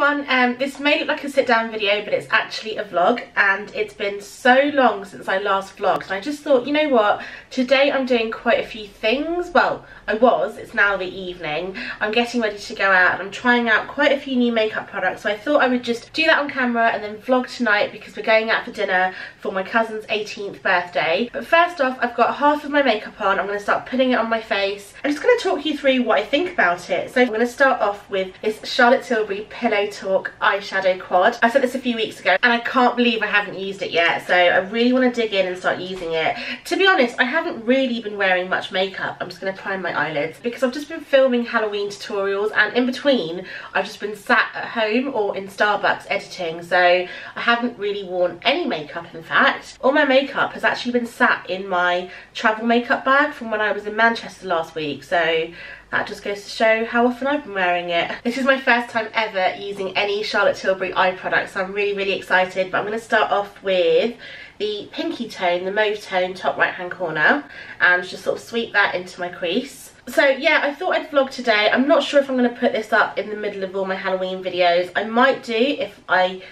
everyone, um, this may look like a sit down video but it's actually a vlog and it's been so long since I last vlogged and I just thought you know what today I'm doing quite a few things. Well I was it's now the evening I'm getting ready to go out and I'm trying out quite a few new makeup products so I thought I would just do that on camera and then vlog tonight because we're going out for dinner for my cousin's 18th birthday. But first off I've got half of my makeup on I'm going to start putting it on my face. I'm just going to talk you through what I think about it. So I'm going to start off with this Charlotte Tilbury Pillow Talk eyeshadow quad. I sent this a few weeks ago and I can't believe I haven't used it yet so I really want to dig in and start using it. To be honest I haven't really been wearing much makeup. I'm just going to prime my eyelids because I've just been filming Halloween tutorials and in between I've just been sat at home or in Starbucks editing so I haven't really worn any makeup in fact. All my makeup has actually been sat in my travel makeup bag from when I was in Manchester last week so that just goes to show how often I've been wearing it. This is my first time ever using any Charlotte Tilbury eye products, so I'm really, really excited. But I'm going to start off with the pinky tone, the mauve tone, top right hand corner, and just sort of sweep that into my crease. So yeah, I thought I'd vlog today. I'm not sure if I'm going to put this up in the middle of all my Halloween videos. I might do if I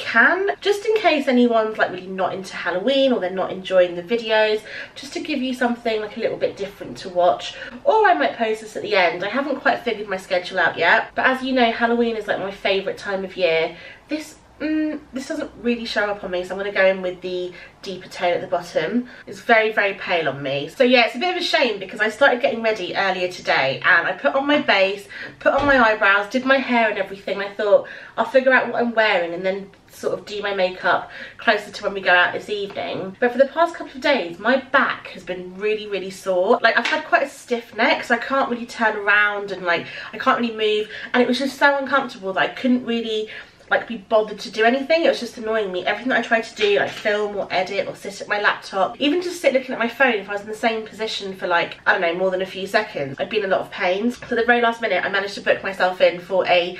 can just in case anyone's like really not into Halloween or they're not enjoying the videos just to give you something like a little bit different to watch. Or I might post this at the end. I haven't quite figured my schedule out yet. But as you know Halloween is like my favourite time of year. This Mm, this doesn't really show up on me so I'm going to go in with the deeper tone at the bottom. It's very very pale on me. So yeah it's a bit of a shame because I started getting ready earlier today and I put on my base, put on my eyebrows, did my hair and everything I thought I'll figure out what I'm wearing and then sort of do my makeup closer to when we go out this evening. But for the past couple of days, my back has been really, really sore. Like I've had quite a stiff neck, so I can't really turn around and like, I can't really move. And it was just so uncomfortable that I couldn't really like be bothered to do anything. It was just annoying me. Everything I tried to do, like film or edit or sit at my laptop, even just sit looking at my phone, if I was in the same position for like, I don't know, more than a few seconds, I'd be in a lot of pain. So the very last minute, I managed to book myself in for a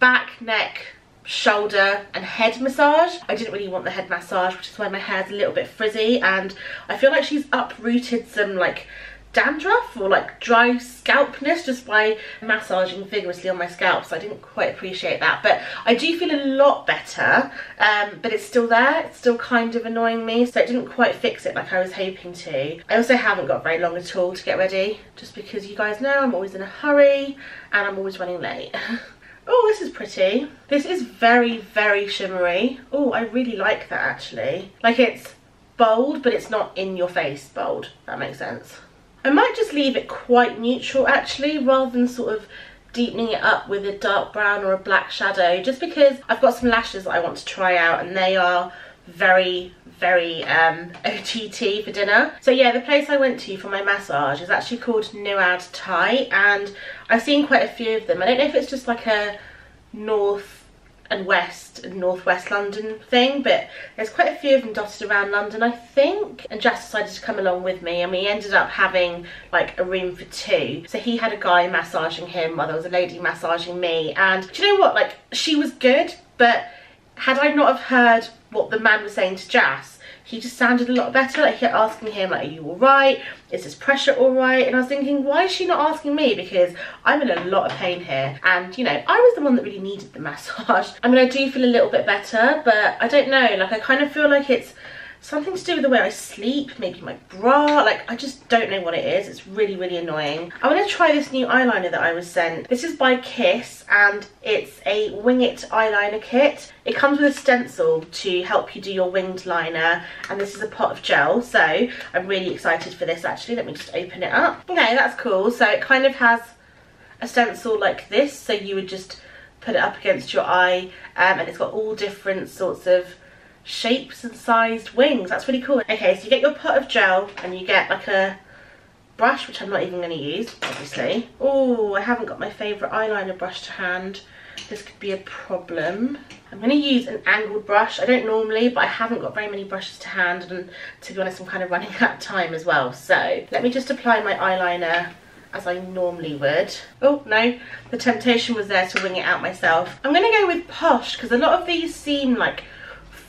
back, neck, shoulder and head massage. I didn't really want the head massage, which is why my hair's a little bit frizzy and I feel like she's uprooted some like dandruff or like dry scalpness just by massaging vigorously on my scalp so I didn't quite appreciate that but I do feel a lot better um, but it's still there it's still kind of annoying me so it didn't quite fix it like I was hoping to I also haven't got very long at all to get ready just because you guys know I'm always in a hurry and I'm always running late Oh, this is pretty. This is very, very shimmery. Oh, I really like that actually. Like it's bold, but it's not in your face bold. That makes sense. I might just leave it quite neutral actually, rather than sort of deepening it up with a dark brown or a black shadow, just because I've got some lashes that I want to try out and they are very very um, OTT for dinner. So yeah, the place I went to for my massage is actually called Nuad Thai and I've seen quite a few of them. I don't know if it's just like a north and west and northwest London thing but there's quite a few of them dotted around London I think. And Jass decided to come along with me and we ended up having like a room for two. So he had a guy massaging him while there was a lady massaging me and do you know what? Like she was good but had I not have heard what the man was saying to Jass, he just sounded a lot better. Like he kept asking him, like, are you all right? Is this pressure all right? And I was thinking, why is she not asking me? Because I'm in a lot of pain here. And, you know, I was the one that really needed the massage. I mean, I do feel a little bit better, but I don't know. Like, I kind of feel like it's something to do with the way I sleep, maybe my bra, like I just don't know what it is. It's really, really annoying. I want to try this new eyeliner that I was sent. This is by Kiss and it's a Wing It eyeliner kit. It comes with a stencil to help you do your winged liner and this is a pot of gel so I'm really excited for this actually. Let me just open it up. Okay, that's cool. So it kind of has a stencil like this so you would just put it up against your eye um, and it's got all different sorts of shapes and sized wings. That's really cool. Okay, so you get your pot of gel and you get like a brush, which I'm not even going to use, obviously. Oh, I haven't got my favourite eyeliner brush to hand. This could be a problem. I'm going to use an angled brush. I don't normally, but I haven't got very many brushes to hand. And to be honest, I'm kind of running out of time as well. So let me just apply my eyeliner as I normally would. Oh, no, the temptation was there to wing it out myself. I'm going to go with Posh because a lot of these seem like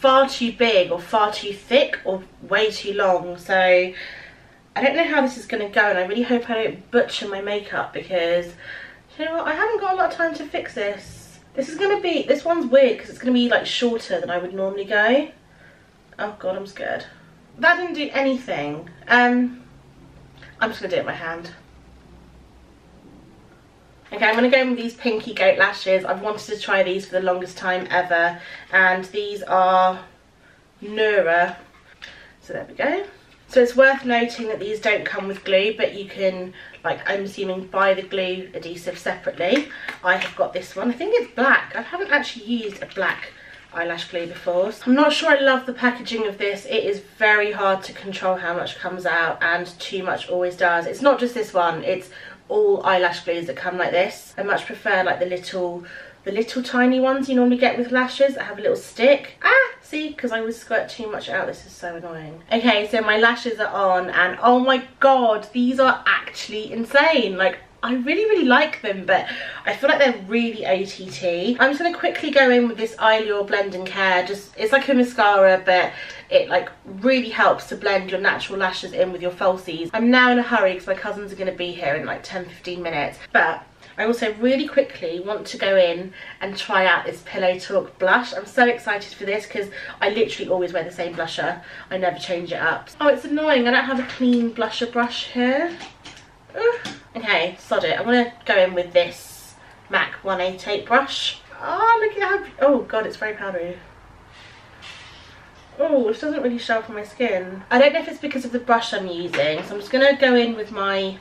far too big or far too thick or way too long so I don't know how this is going to go and I really hope I don't butcher my makeup because you know what I haven't got a lot of time to fix this This is going to be, this one's weird because it's going to be like shorter than I would normally go. Oh god, I'm scared. That didn't do anything. Um, I'm just going to do it by hand. Okay, I'm going to go in with these pinky goat lashes. I've wanted to try these for the longest time ever. And these are Nura. So there we go. So it's worth noting that these don't come with glue, but you can, like I'm assuming, buy the glue adhesive separately. I have got this one. I think it's black. I haven't actually used a black eyelash glue before. So I'm not sure I love the packaging of this. It is very hard to control how much comes out and too much always does. It's not just this one, it's all eyelash glues that come like this. I much prefer like the little the little tiny ones you normally get with lashes that have a little stick. Ah, see, because I always squirt too much out. This is so annoying. Okay, so my lashes are on and oh my god, these are actually insane. Like, I really, really like them, but I feel like they're really OTT. I'm just going to quickly go in with this Eylure Blend and Care. Just It's like a mascara, but it like really helps to blend your natural lashes in with your falsies. I'm now in a hurry because my cousins are going to be here in like 10-15 minutes. But I also really quickly want to go in and try out this Pillow Talk blush. I'm so excited for this because I literally always wear the same blusher. I never change it up. Oh, it's annoying. I don't have a clean blusher brush here. Okay, sod it. I'm going to go in with this MAC 188 brush. Oh, look at how... Oh, God, it's very powdery. Oh, this doesn't really show up on my skin. I don't know if it's because of the brush I'm using, so I'm just going to go in with my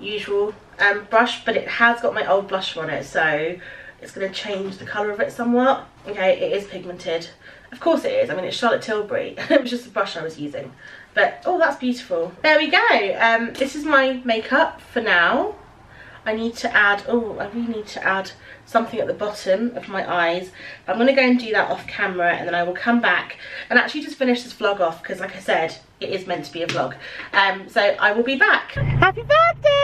usual um, brush, but it has got my old blush on it, so it's going to change the colour of it somewhat. Okay, it is pigmented. Of course it is. I mean, it's Charlotte Tilbury. it was just the brush I was using. But, oh, that's beautiful. There we go. Um, this is my makeup for now. I need to add, oh, I really need to add something at the bottom of my eyes. I'm going to go and do that off camera and then I will come back and actually just finish this vlog off because like I said, it is meant to be a vlog. Um, so I will be back. Happy birthday!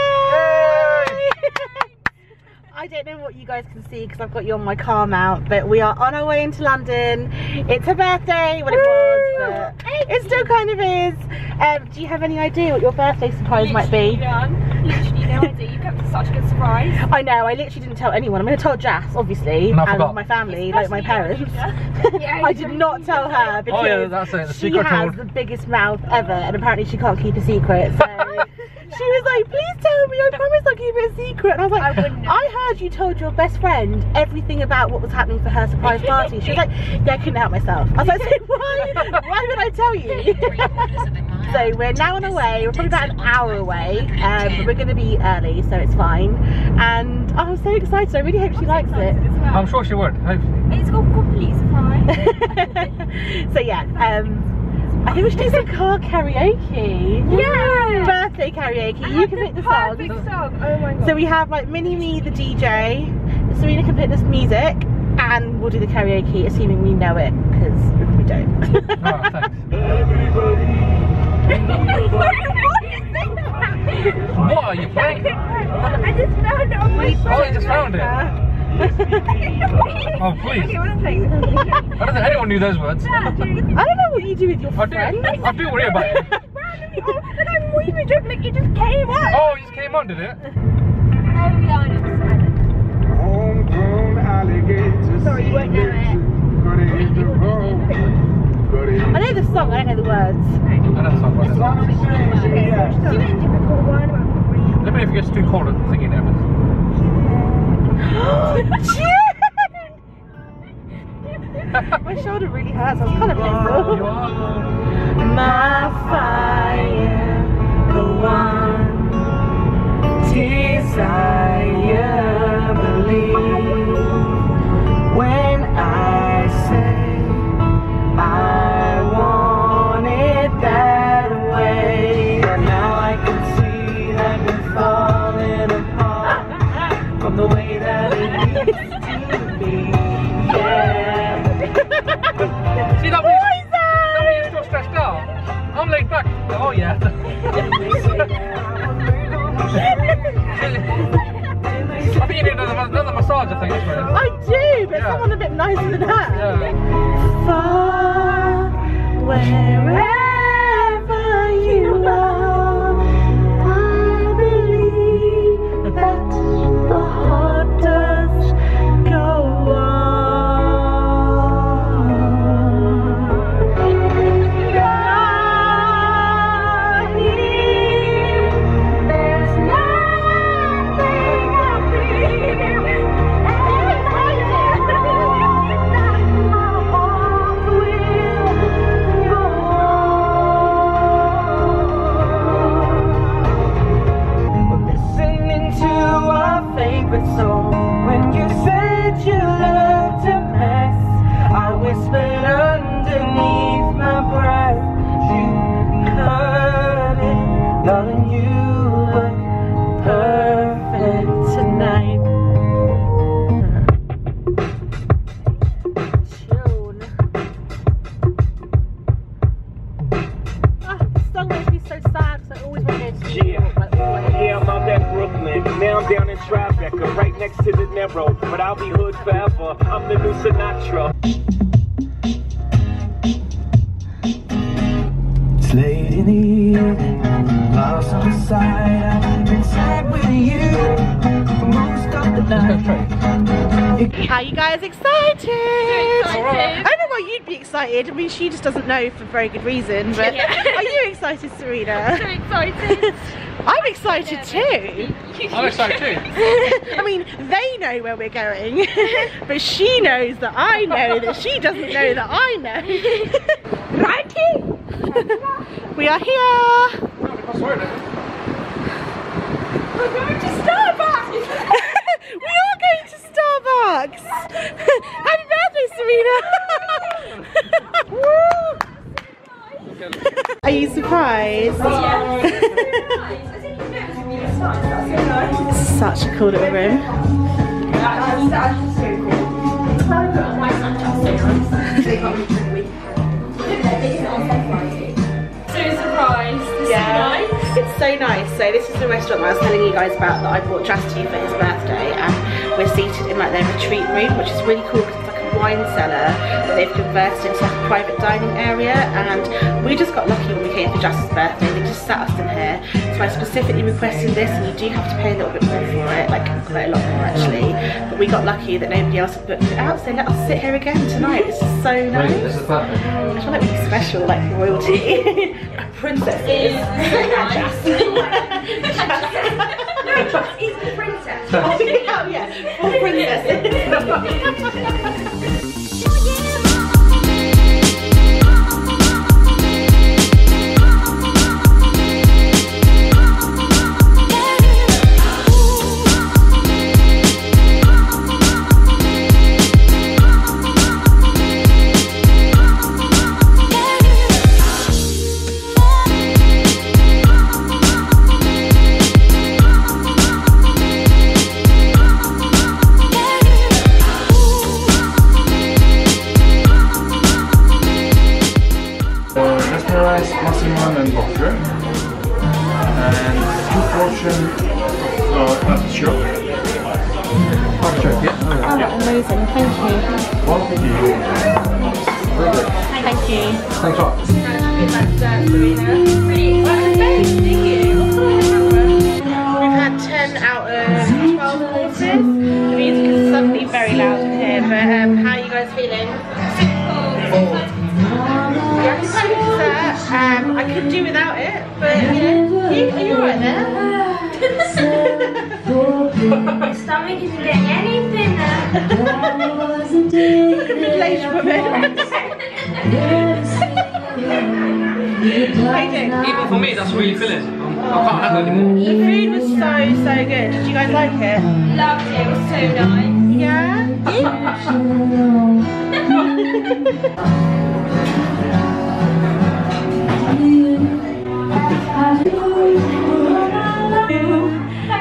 I don't know what you guys can see because I've got you on my car mount, but we are on our way into London. It's her birthday, well it was, but it still kind of is. Um, do you have any idea what your birthday surprise literally might be? None. Literally no idea. You kept it such a good surprise. I know, I literally didn't tell anyone. I'm going to tell Jass, obviously, And and my family, like my parents. Yeah, I did not tell her because Oh yeah, that's it. The she has told. the biggest mouth ever and apparently she can't keep a secret. So she was like, please tell me, I promise I'll keep it a secret. And I was like, I. I heard you told your best friend everything about what was happening for her surprise party. She was like, yeah, I couldn't help myself. I was like, why, why would I tell you? so we're now on our way, we're probably about an hour away, um, but we're going to be early, so it's fine. And oh, I'm so excited, I really hope she likes it. I'm sure she would. Hopefully. It's got a complete surprise. so yeah, um, I think we should do some car karaoke. Yeah. Birthday karaoke. you can pick the perfect song. Oh my god. So we have like Mini Me, the DJ. Serena can pick this music, and we'll do the karaoke, assuming we know it, because we don't. Oh, thanks. What are you playing? I just found it on my phone. Oh, you just found it. Oh, please. Okay, what I'm playing. I don't think anyone knew those words. I don't know what you do with your I do. I do worry about it. Randomly, oh, and I'm really joking, like it just came out. Oh, it just came on, did it? Oh yeah, I know. Homegrown alligators. Sorry, you won't know it. Gonna hit the road. Gonna hit I know the song, I don't know the words. I know the song. the but- Okay, so do a difficult one about Let me know if it gets too cold at thinking it. My shoulder really hurts. I was kind of are. My fire, the one desire, I'm back. Oh yeah. I think you need another, another massage. I think. I do, but Yeah. someone a bit nicer than her. Yeah. Far, wherever Are you guys excited? I don't know why you'd be excited. I mean, she just doesn't know for very good reason. But are you excited, Serena? So excited. I'm excited too. I'm excited too. I mean, they know where we're going, but she knows that I know that she doesn't know that I know. Righty? we are here. We're going to Starbucks. we are going to Starbucks. Happy birthday, Serena. Woo! Are you It's such a cool little room. So surprised. Yeah, it's so nice. So this is the restaurant that I was telling you guys about that I bought Chastity for his birthday, and we're seated in like their retreat room, which is really cool because it's like a wine cellar that they've converted into like a private dining area. And we just got lucky when we came for Justice's birthday. They just sat us in here. So I specifically requested this, and you do have to pay a little bit more for it, like quite a lot more actually. But we got lucky that nobody else had booked it out, so let us sit here again tonight. This is so nice. This is perfect. I feel like really special, like royalty. Princesses. He's the princess. oh yeah, All princesses. Mesmerize, Massaman and Vodka. And two portion of uh, artichoke. Artichoke, yeah. Oh, amazing. Thank you. One for you. Perfect. Thank you. Thanks a lot. Um, I could do without it, but you know, you, are you alright there? My stomach isn't getting any thinner. Look at middle-aged woman. How? Even for me, that's really filling. I can't handle it anymore. The food was so, so good. Did you guys like it? Loved it. It was so nice. Yeah?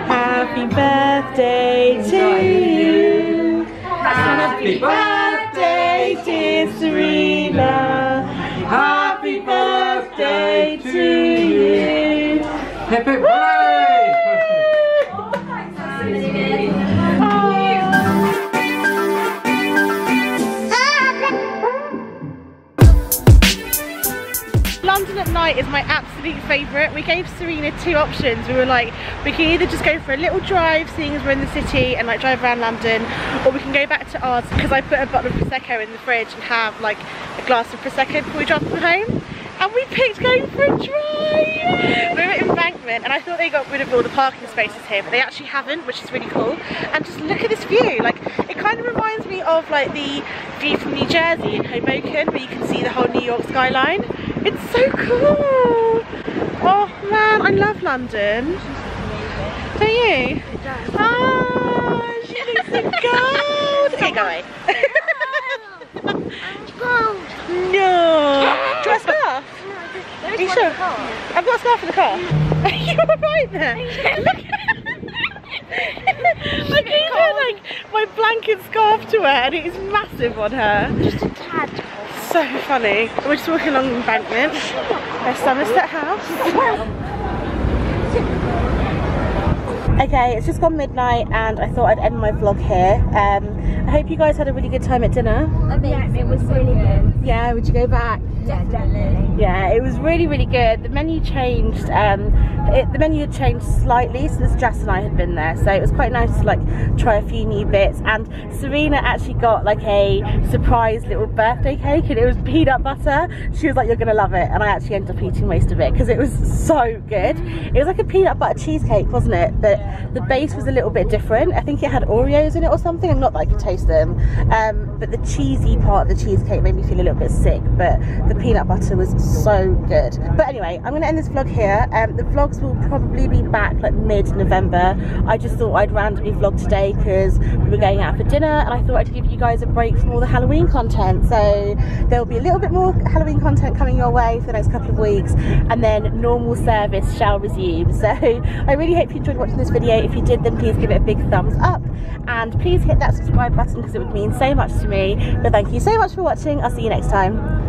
Happy birthday to you. Happy birthday, dear Serena. Happy birthday to you. Hip hip! London at night is my absolute favourite. We gave Serena two options. We were like, we can either just go for a little drive, seeing as we're in the city, and like drive around London, or we can go back to ours because I put a bottle of Prosecco in the fridge and have like a glass of Prosecco before we drive them home. And we picked going for a drive. We were Embankment and I thought they got rid of all the parking spaces here, but they actually haven't, which is really cool. And just look at this view. Like, it kind of reminds me of like the view from New Jersey in Hoboken, where you can see the whole New York skyline. It's so cool. Oh man, I love London. Don't you? Oh, she looks so gold. Okay, go away. no. Do you want a scarf? Are you sure? I've got a scarf in the car. you were right there. Look. I gave her like my blanket scarf to her and it is massive on her. Just a tad. So funny. We're just walking along the embankment by Somerset House. Okay, it's just gone midnight and I thought I'd end my vlog here. Um, I hope you guys had a really good time at dinner. Yeah, it was really good. Yeah, would you go back? Yeah, definitely. Yeah, it was really, really good. The menu changed. Um, it, the menu had changed slightly since Jass and I had been there, so it was quite nice to like try a few new bits. And Serena actually got like a surprise little birthday cake, and it was peanut butter. She was like, "You're gonna love it," and I actually ended up eating most of it because it was so good. It was like a peanut butter cheesecake, wasn't it? But the base was a little bit different. I think it had Oreos in it or something. I'm not that I could them, um, but the cheesy part of the cheesecake made me feel a little bit sick. But the peanut butter was so good. But anyway, I'm gonna end this vlog here. Um, the vlogs will probably be back like mid-November. I just thought I'd randomly vlog today because we were going out for dinner and I thought I'd give you guys a break from all the Halloween content. So there'll be a little bit more Halloween content coming your way for the next couple of weeks and then normal service shall resume. So I really hope you enjoyed watching this video. If you did, then please give it a big thumbs up and please hit that subscribe because it would mean so much to me. But thank you so much for watching. I'll see you next time.